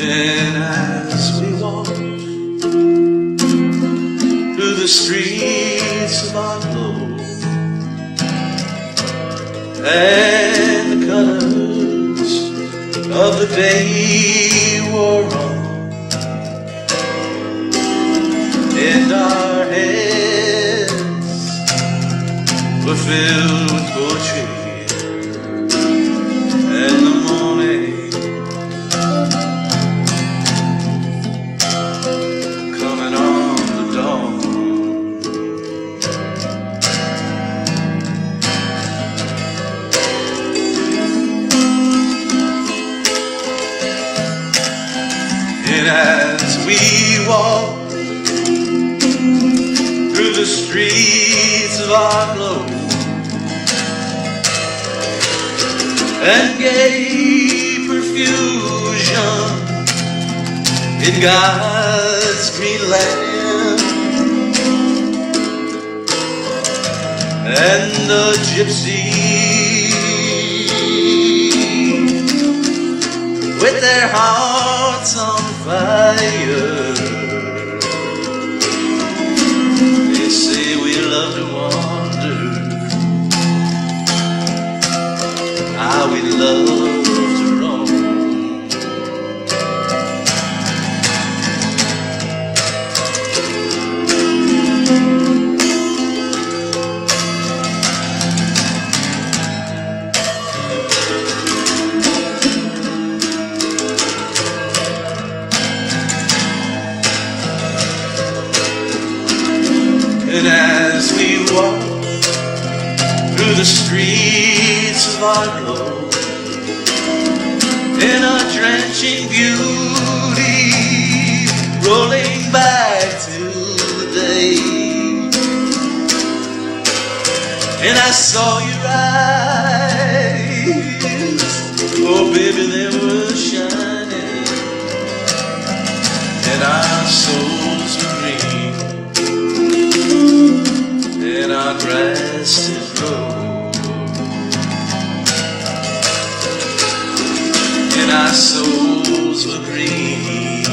And as we walk through the streets of our Oslo and the colors of the day wore on, and our heads were filled with as we walk through the streets of Oslo and gay perfusion in God's green land. And the gypsies with their hearts on fire. They say we love to wander. How we love And as we walk through the streets of our Oslo in a drenching beauty, rolling back to the day. And I saw your eyes, our souls were green,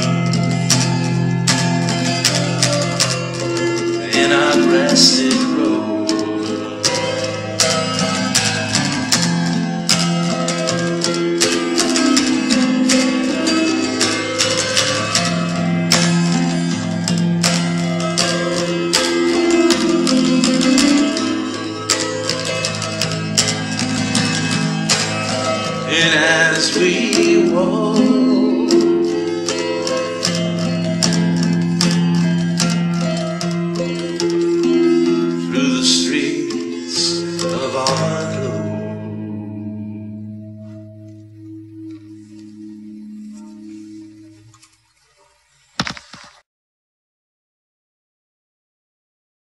and grass did grow. as we walk.